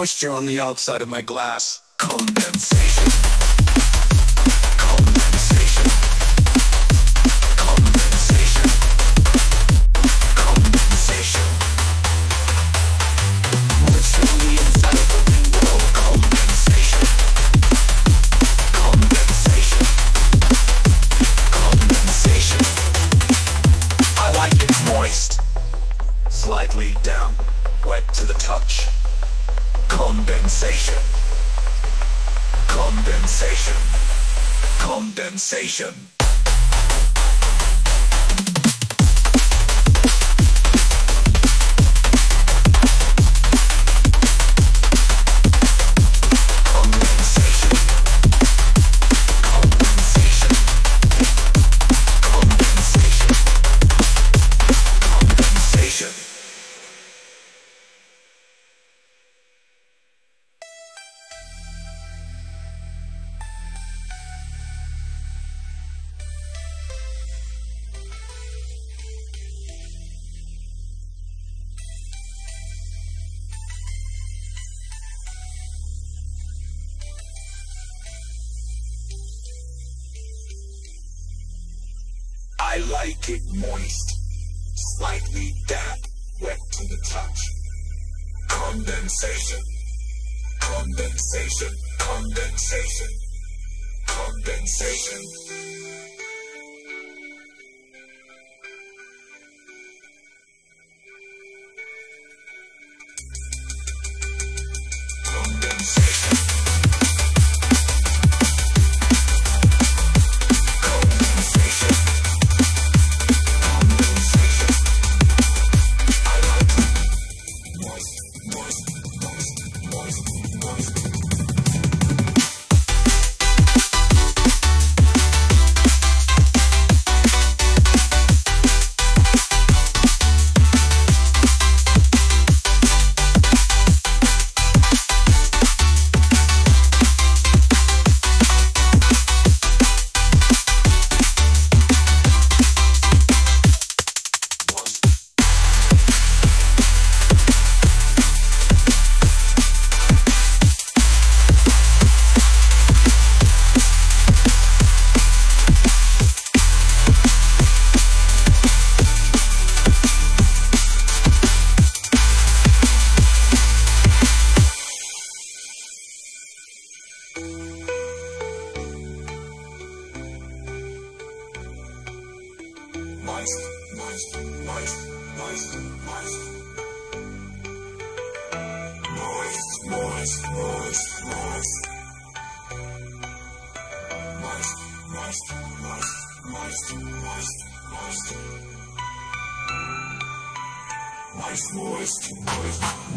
moisture on the outside of my glass. Condensation. Condensation. Condensation. Condensation. I like it moist, slightly damp, wet to the touch. Condensation, condensation, condensation, condensation. Nice, nice, nice, nice, nice. Nice, nice, nice, nice. Nice, nice, nice, nice, nice, nice. Nice, moist, moist.